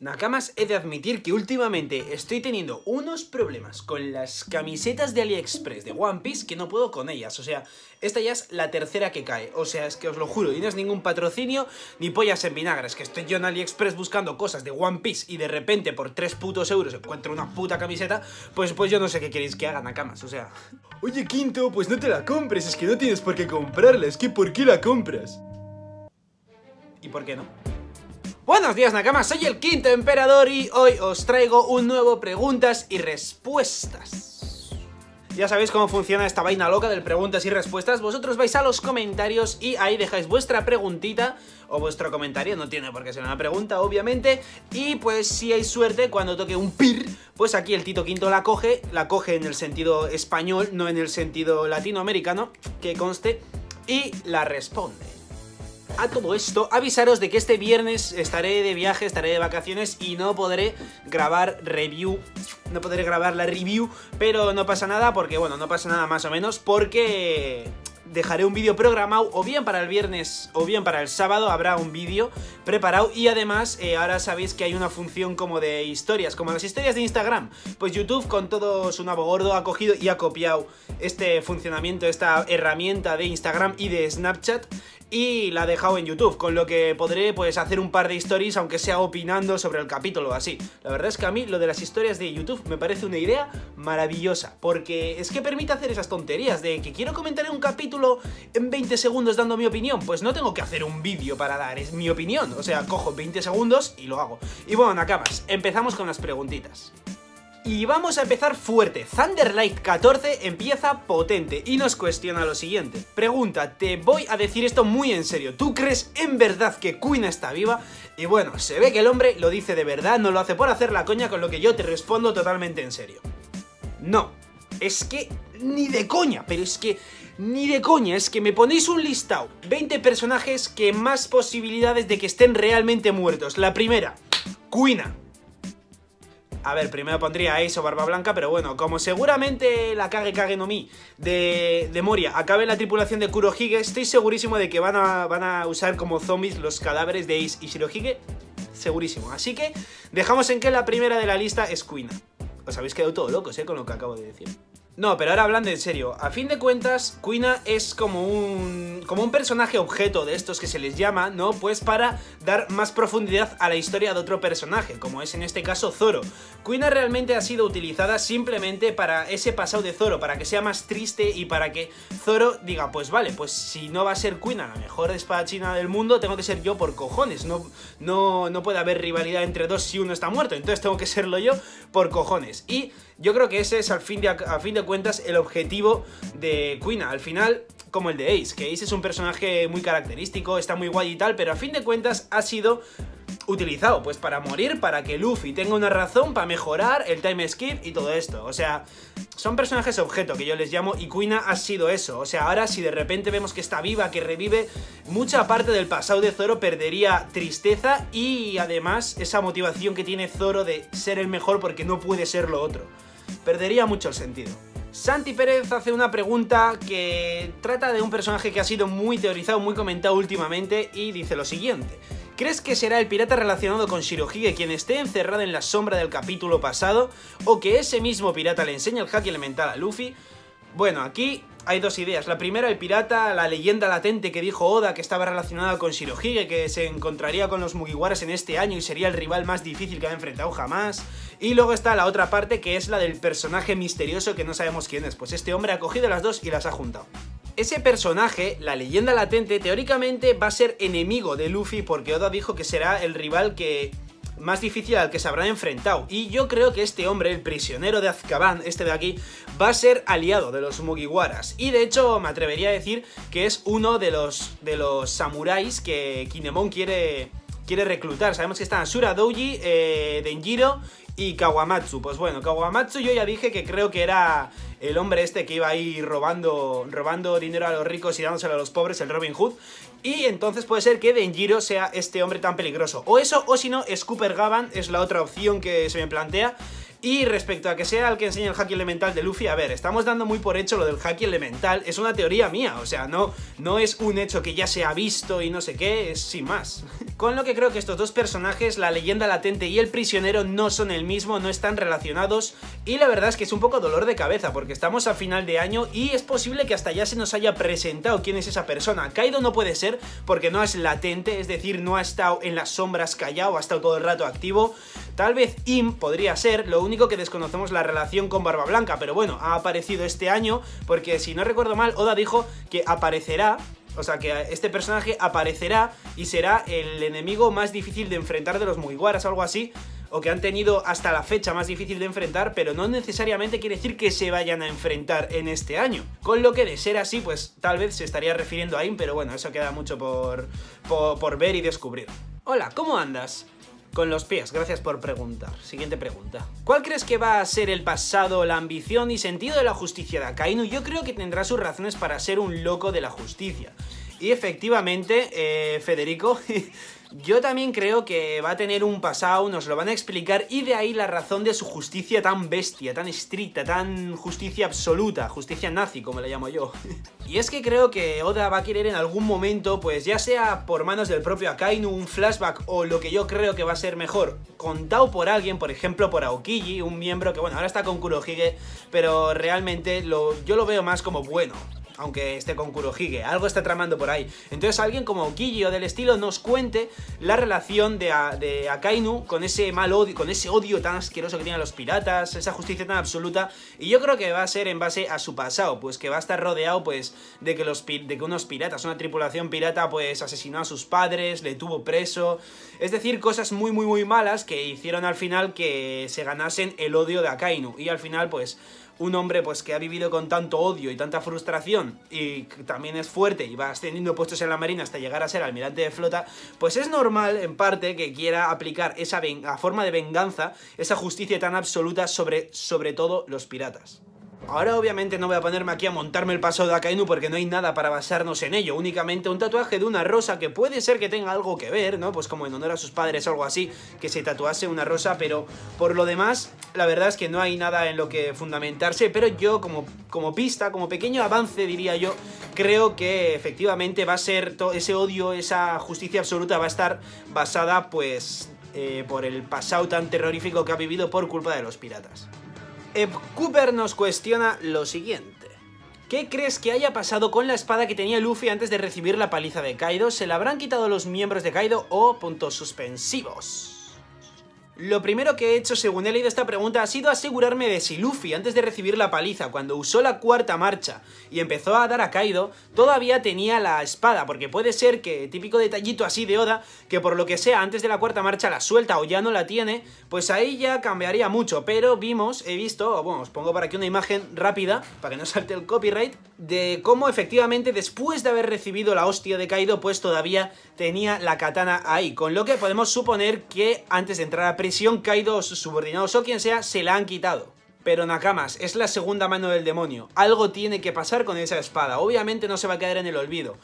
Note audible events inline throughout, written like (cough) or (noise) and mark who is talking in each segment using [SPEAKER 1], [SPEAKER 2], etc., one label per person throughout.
[SPEAKER 1] Nakamas, he de admitir que últimamente estoy teniendo unos problemas con las camisetas de AliExpress de One Piece que no puedo con ellas. O sea, esta ya es la tercera que cae. O sea, es que os lo juro, y no es ningún patrocinio ni pollas en vinagre. Es que estoy yo en AliExpress buscando cosas de One Piece y de repente por 3 putos euros encuentro una puta camiseta. Pues, pues yo no sé qué queréis que haga Nakamas. O sea,
[SPEAKER 2] Oye, Quinto, pues no te la compres, es que no tienes por qué comprarla, es que ¿por qué la compras?
[SPEAKER 1] ¿y por qué no? Buenos días Nakamas, soy el quinto emperador y hoy os traigo un nuevo preguntas y respuestas. Ya sabéis cómo funciona esta vaina loca del preguntas y respuestas. Vosotros vais a los comentarios y ahí dejáis vuestra preguntita o vuestro comentario. No tiene por qué ser una pregunta, obviamente. Y pues si hay suerte, cuando toque un pir, pues aquí el Tito Quinto la coge. La coge en el sentido español, no en el sentido latinoamericano, que conste. Y la responde. A todo esto, avisaros de que este viernes estaré de viaje, estaré de vacaciones y no podré grabar review, no podré grabar la review, pero no pasa nada porque, bueno, no pasa nada más o menos porque dejaré un vídeo programado o bien para el viernes o bien para el sábado habrá un vídeo preparado y además eh, ahora sabéis que hay una función como de historias, como las historias de Instagram. Pues YouTube con todo su nabo gordo ha cogido y ha copiado este funcionamiento, esta herramienta de Instagram y de Snapchat y la ha dejado en YouTube, con lo que podré pues hacer un par de stories aunque sea opinando sobre el capítulo o así. La verdad es que a mí lo de las historias de YouTube me parece una idea maravillosa, porque es que permite hacer esas tonterías de que quiero comentar un capítulo en 20 segundos dando mi opinión, pues no tengo que hacer un vídeo para dar, es mi opinión, o sea, cojo 20 segundos y lo hago. Y bueno, Nakamas, empezamos con las preguntitas. Y vamos a empezar fuerte. Thunderlight 14 empieza potente y nos cuestiona lo siguiente. Pregunta, te voy a decir esto muy en serio. ¿Tú crees en verdad que Queen está viva? Y bueno, se ve que el hombre lo dice de verdad, no lo hace por hacer la coña, con lo que yo te respondo totalmente en serio. No, es que ni de coña, pero es que ni de coña, es que me ponéis un listado. 20 personajes que más posibilidades de que estén realmente muertos. La primera, Quina. A ver, primero pondría Ace o Barba Blanca, pero bueno, como seguramente la Kage Kage no Mi de, de Moria acabe en la tripulación de Kurohige, estoy segurísimo de que van a, van a usar como zombies los cadáveres de Ace y Shirohige, segurísimo. Así que dejamos en que la primera de la lista es Quina. Os habéis quedado todo locos, ¿eh? Con lo que acabo de decir. No, pero ahora hablando en serio, a fin de cuentas, Quina es como un, como un personaje objeto de estos que se les llama, ¿no? Pues para dar más profundidad a la historia de otro personaje, como es en este caso Zoro. Quina realmente ha sido utilizada simplemente para ese pasado de Zoro, para que sea más triste y para que Zoro diga, pues vale, pues si no va a ser Quina la mejor espadachina del mundo, tengo que ser yo por cojones, no, no, no puede haber rivalidad entre dos si uno está muerto, entonces tengo que serlo yo por cojones. Y yo creo que ese es al fin de, a fin de cuentas el objetivo de Quina. Al final, como el de Ace, que Ace es un personaje muy característico, está muy guay y tal, pero a fin de cuentas ha sido utilizado pues para morir, para que Luffy tenga una razón para mejorar el time skip y todo esto. O sea, son personajes objeto que yo les llamo y Quina ha sido eso. O sea, ahora si de repente vemos que está viva, que revive, mucha parte del pasado de Zoro perdería tristeza y además esa motivación que tiene Zoro de ser el mejor porque no puede ser lo otro. Perdería mucho el sentido. Santi Pérez hace una pregunta que trata de un personaje que ha sido muy teorizado, muy comentado últimamente y dice lo siguiente. ¿Crees que será el pirata relacionado con Shirohige quien esté encerrado en la sombra del capítulo pasado? ¿O que ese mismo pirata le enseña el haki elemental a Luffy? Bueno, aquí hay dos ideas. La primera, el pirata, la leyenda latente que dijo Oda que estaba relacionada con Shirohige, que se encontraría con los Mugiwaras en este año y sería el rival más difícil que ha enfrentado jamás. Y luego está la otra parte que es la del personaje misterioso que no sabemos quién es. Pues este hombre ha cogido las dos y las ha juntado. Ese personaje, la leyenda latente, teóricamente va a ser enemigo de Luffy porque Oda dijo que será el rival que más difícil al que se habrán enfrentado. Y yo creo que este hombre, el prisionero de Azkaban, este de aquí, va a ser aliado de los Mugiwaras. Y de hecho me atrevería a decir que es uno de los, de los samuráis que Kinemon quiere, quiere reclutar. Sabemos que están Asura Douji, eh, Denjiro y Kawamatsu. Pues bueno, Kawamatsu yo ya dije que creo que era el hombre este que iba ahí robando, robando dinero a los ricos y dándoselo a los pobres, el Robin Hood. Y entonces puede ser que Denjiro sea este hombre tan peligroso. O eso, o si no, Scooper Gavan es la otra opción que se me plantea. Y respecto a que sea el que enseñe el haki elemental de Luffy, a ver, estamos dando muy por hecho lo del haki elemental, es una teoría mía, o sea, no, no es un hecho que ya se ha visto y no sé qué, es sin más. (laughs) Con lo que creo que estos dos personajes, la leyenda latente y el prisionero, no son el mismo, no están relacionados, y la verdad es que es un poco dolor de cabeza, porque estamos a final de año y es posible que hasta ya se nos haya presentado quién es esa persona. Kaido no puede ser porque no es latente, es decir, no ha estado en las sombras callado, ha estado todo el rato activo. Tal vez Im podría ser, lo único que desconocemos la relación con Barba Blanca, pero bueno, ha aparecido este año porque si no recuerdo mal, Oda dijo que aparecerá o sea que este personaje aparecerá y será el enemigo más difícil de enfrentar de los Mugiwaras o algo así. O que han tenido hasta la fecha más difícil de enfrentar, pero no necesariamente quiere decir que se vayan a enfrentar en este año. Con lo que de ser así, pues tal vez se estaría refiriendo a Im, pero bueno, eso queda mucho por, por, por ver y descubrir. Hola, ¿cómo andas? Con los pies, gracias por preguntar. Siguiente pregunta. ¿Cuál crees que va a ser el pasado, la ambición y sentido de la justicia de Akainu? Yo creo que tendrá sus razones para ser un loco de la justicia. Y efectivamente, eh, Federico, (laughs) yo también creo que va a tener un pasado, nos lo van a explicar, y de ahí la razón de su justicia tan bestia, tan estricta, tan justicia absoluta, justicia nazi, como la llamo yo. (laughs) y es que creo que Oda va a querer en algún momento, pues ya sea por manos del propio Akainu, un flashback, o lo que yo creo que va a ser mejor, contado por alguien, por ejemplo por Aokiji, un miembro que bueno, ahora está con Kurohige, pero realmente yo lo veo más como bueno aunque esté con Kurohige, algo está tramando por ahí. Entonces alguien como Kiji o del estilo nos cuente la relación de, de Akainu con ese mal odio, con ese odio tan asqueroso que tienen los piratas, esa justicia tan absoluta, y yo creo que va a ser en base a su pasado, pues que va a estar rodeado pues de que, los, de que unos piratas, una tripulación pirata pues asesinó a sus padres, le tuvo preso, es decir, cosas muy muy muy malas que hicieron al final que se ganasen el odio de Akainu, y al final pues un hombre pues que ha vivido con tanto odio y tanta frustración y también es fuerte y va ascendiendo puestos en la marina hasta llegar a ser almirante de flota, pues es normal en parte que quiera aplicar esa forma de venganza, esa justicia tan absoluta sobre, sobre todo los piratas. Ahora obviamente no voy a ponerme aquí a montarme el paso de Akainu porque no hay nada para basarnos en ello, únicamente un tatuaje de una rosa que puede ser que tenga algo que ver, ¿no? Pues como en honor a sus padres o algo así, que se tatuase una rosa, pero por lo demás, la verdad es que no hay nada en lo que fundamentarse, pero yo como, como pista, como pequeño avance diría yo, creo que efectivamente va a ser todo ese odio, esa justicia absoluta va a estar basada pues eh, por el pasado tan terrorífico que ha vivido por culpa de los piratas. Cooper nos cuestiona lo siguiente. ¿Qué crees que haya pasado con la espada que tenía Luffy antes de recibir la paliza de Kaido? ¿Se la habrán quitado los miembros de Kaido o puntos suspensivos? Lo primero que he hecho según he leído esta pregunta ha sido asegurarme de si Luffy, antes de recibir la paliza, cuando usó la cuarta marcha y empezó a dar a Kaido, todavía tenía la espada, porque puede ser que, típico detallito así de Oda, que por lo que sea, antes de la cuarta marcha la suelta o ya no la tiene, pues ahí ya cambiaría mucho, pero vimos, he visto, bueno, os pongo por aquí una imagen rápida, para que no salte el copyright, de cómo efectivamente después de haber recibido la hostia de Kaido, pues todavía tenía la katana ahí, con lo que podemos suponer que antes de entrar a prisión, Kaido, sus subordinados o quien sea, se la han quitado. Pero Nakamas, es la segunda mano del demonio. Algo tiene que pasar con esa espada. Obviamente no se va a quedar en el olvido.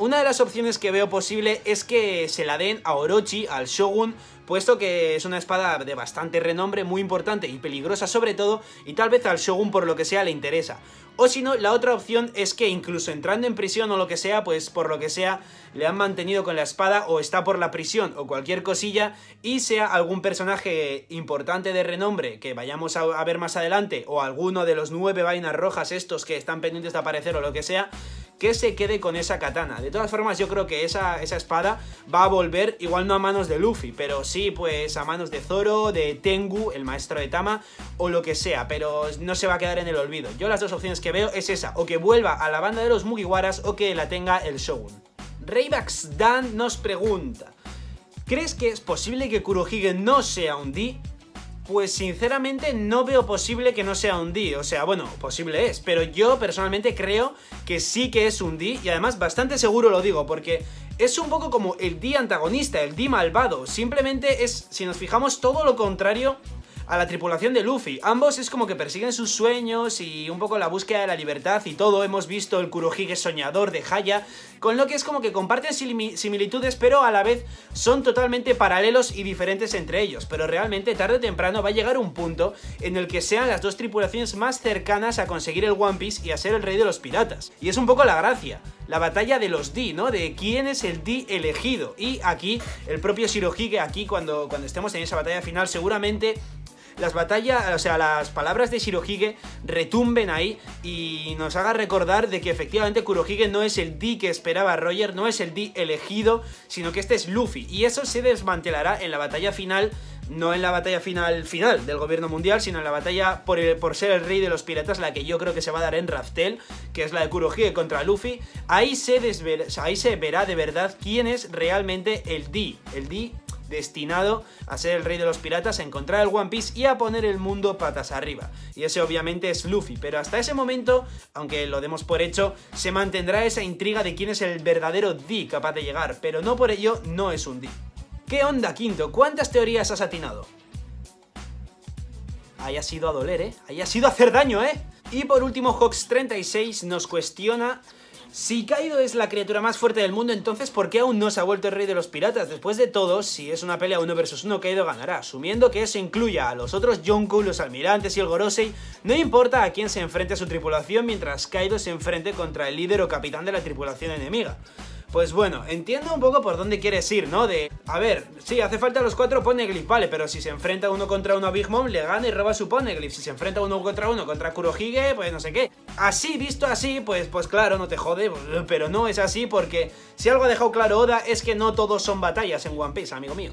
[SPEAKER 1] una de las opciones que veo posible es que se la den a Orochi, al Shogun, puesto que es una espada de bastante renombre, muy importante y peligrosa sobre todo, y tal vez al Shogun por lo que sea le interesa. O si no, la otra opción es que incluso entrando en prisión o lo que sea, pues por lo que sea, le han mantenido con la espada o está por la prisión o cualquier cosilla y sea algún personaje importante de renombre que vayamos a, ver más adelante o alguno de los nueve vainas rojas estos que están pendientes de aparecer o lo que sea, que se quede con esa katana. De todas formas, yo creo que esa, esa, espada va a volver, igual no a manos de Luffy, pero sí pues a manos de Zoro, de Tengu, el maestro de Tama, o lo que sea, pero no se va a quedar en el olvido. Yo las dos opciones que veo es esa, o que vuelva a la banda de los Mugiwaras o que la tenga el Shogun. Raybax Dan nos pregunta, ¿crees que es posible que Kurohige no sea un D? Pues sinceramente no veo posible que no sea un D. O sea, bueno, posible es. Pero yo personalmente creo que sí que es un D. Y además bastante seguro lo digo. Porque es un poco como el D antagonista, el D malvado. Simplemente es, si nos fijamos, todo lo contrario a la tripulación de Luffy. Ambos es como que persiguen sus sueños y un poco la búsqueda de la libertad y todo. Hemos visto el Kurohige soñador de Haya, con lo que es como que comparten similitudes, pero a la vez son totalmente paralelos y diferentes entre ellos. Pero realmente tarde o temprano va a llegar un punto en el que sean las dos tripulaciones más cercanas a conseguir el One Piece y a ser el rey de los piratas. Y es un poco la gracia la batalla de los D, ¿no? De quién es el D elegido. Y aquí, el propio Shirohige, aquí cuando, cuando estemos en esa batalla final, seguramente las batallas, o sea, las palabras de Shirohige retumben ahí y nos haga recordar de que efectivamente Kurohige no es el D que esperaba Roger, no es el D elegido, sino que este es Luffy. Y eso se desmantelará en la batalla final no en la batalla final final del gobierno mundial, sino en la batalla por, por, ser el rey de los piratas, la que yo creo que se va a dar en Raftel, que es la de Kurohige contra Luffy. Ahí se, ahí se verá de verdad quién es realmente el D, el D destinado a ser el rey de los piratas, a encontrar el One Piece y a poner el mundo patas arriba. Y ese obviamente es Luffy, pero hasta ese momento, aunque lo demos por hecho, se mantendrá esa intriga de quién es el verdadero D capaz de llegar, pero no por ello no es un D. ¿Qué onda, Quinto? ¿Cuántas teorías has atinado? Ahí ha sido a doler, ¿eh? Ahí ha sido a hacer daño, ¿eh? Y por último, Hawks36 nos cuestiona si Kaido es la criatura más fuerte del mundo, entonces ¿por qué aún no se ha vuelto el rey de los piratas? Después de todo, si es una pelea uno versus uno, Kaido ganará. Asumiendo que eso incluya a los otros Yonkou, los almirantes y el Gorosei, no importa a quién se enfrente a su tripulación mientras Kaido se enfrente contra el líder o capitán de la tripulación enemiga. Pues bueno, entiendo un poco por dónde quieres ir, ¿no? De, a ver, sí, hace falta los cuatro Poneglyph, vale, pero si se enfrenta uno contra uno a Big Mom, le gana y roba su Poneglyph. Si se enfrenta uno contra uno contra Kurohige, pues no sé qué. Así, visto así, pues, pues claro, no te jode, pero no es así porque si algo ha dejado claro Oda es que no todos son batallas en One Piece, amigo mío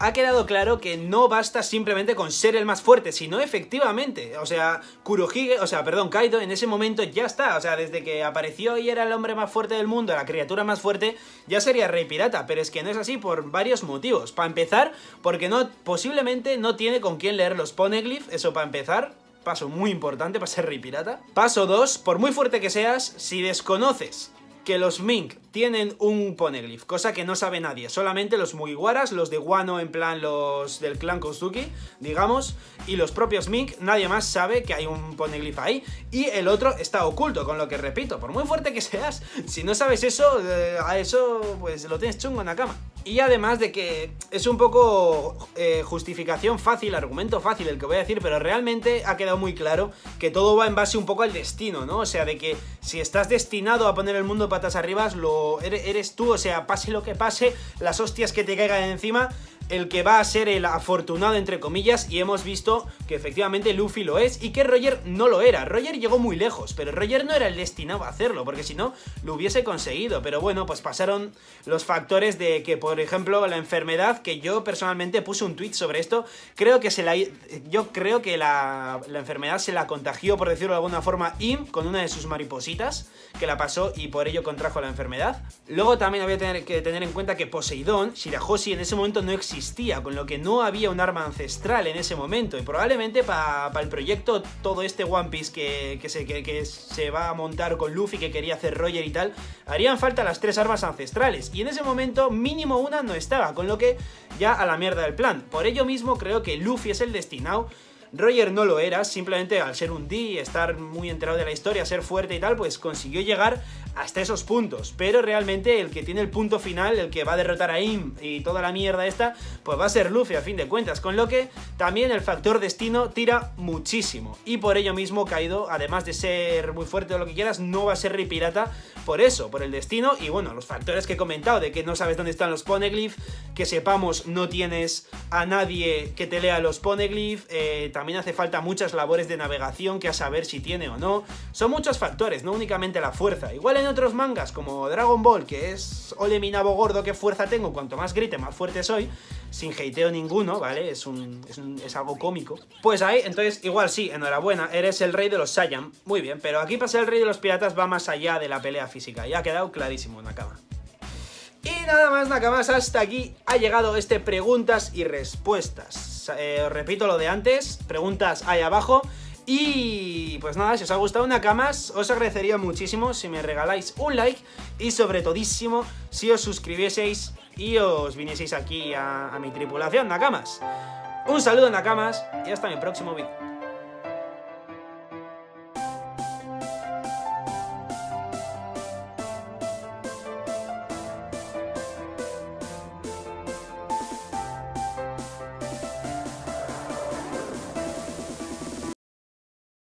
[SPEAKER 1] ha quedado claro que no basta simplemente con ser el más fuerte, sino efectivamente, o sea, Kurohige, o sea, perdón, Kaido en ese momento ya está, o sea, desde que apareció y era el hombre más fuerte del mundo, la criatura más fuerte, ya sería rey pirata, pero es que no es así por varios motivos. Para empezar, porque no posiblemente no tiene con quién leer los poneglyph, eso para empezar, paso muy importante para ser rey pirata. Paso 2, por muy fuerte que seas, si desconoces que los Mink tienen un poneglyph, cosa que no sabe nadie, solamente los Mugiwaras, los de Wano en plan los del clan Kozuki, digamos, y los propios Mink, nadie más sabe que hay un poneglyph ahí, y el otro está oculto, con lo que repito, por muy fuerte que seas, si no sabes eso, eh, a eso pues lo tienes chungo en la cama. Y además de que es un poco eh, justificación fácil, argumento fácil el que voy a decir, pero realmente ha quedado muy claro que todo va en base un poco al destino, ¿no? O sea, de que si estás destinado a poner el mundo patas arriba, lo eres tú, o sea, pase lo que pase, las hostias que te caigan encima, el que va a ser el afortunado entre comillas y hemos visto que efectivamente Luffy lo es y que Roger no lo era. Roger llegó muy lejos, pero Roger no era el destinado a hacerlo, porque si no, lo hubiese conseguido. Pero bueno, pues pasaron los factores de que, por ejemplo, la enfermedad, que yo personalmente puse un tweet sobre esto, creo que se la... Yo creo que la, la enfermedad se la contagió, por decirlo de alguna forma, Im con una de sus maripositas, que la pasó y por ello contrajo la enfermedad. Luego también había que tener en cuenta que Poseidón, Shirahoshi, en ese momento no existía con lo que no había un arma ancestral en ese momento. Y probablemente para el proyecto, todo este One Piece que, se, que, se va a montar con Luffy, que quería hacer Roger y tal, harían falta las tres armas ancestrales. Y en ese momento, mínimo una no estaba, con lo que ya a la mierda del plan. Por ello mismo, creo que Luffy es el destinado Roger no lo era, simplemente al ser un D, estar muy enterado de la historia, ser fuerte y tal, pues consiguió llegar hasta esos puntos. Pero realmente el que tiene el punto final, el que va a derrotar a Im y toda la mierda esta, pues va a ser Luffy a fin de cuentas. Con lo que también el factor destino tira muchísimo. Y por ello mismo Kaido, además de ser muy fuerte o lo que quieras, no va a ser rey pirata por eso, por el destino. Y bueno, los factores que he comentado, de que no sabes dónde están los poneglyph, que sepamos no tienes a nadie que te lea los poneglyph, eh, también hace falta muchas labores de navegación que a saber si tiene o no. Son muchos factores, no únicamente la fuerza. Igual en otros mangas como Dragon Ball, que es ole mi nabo gordo, qué fuerza tengo, cuanto más grite, más fuerte soy, sin hateo ninguno, ¿vale? Es, un, es, algo cómico. Pues ahí, entonces, igual sí, enhorabuena, eres el rey de los Saiyan, muy bien, pero aquí ser el rey de los piratas va más allá de la pelea física, ya ha quedado clarísimo, Nakama. Y nada más, Nakamas, hasta aquí ha llegado este preguntas y respuestas. Eh, repito lo de antes, preguntas ahí abajo. Y pues nada, si os ha gustado Nakamas, os agradecería muchísimo si me regaláis un like y sobre todísimo si os suscribieseis y os vinieseis aquí a, a mi tripulación Nakamas. Un saludo Nakamas y hasta mi próximo vídeo.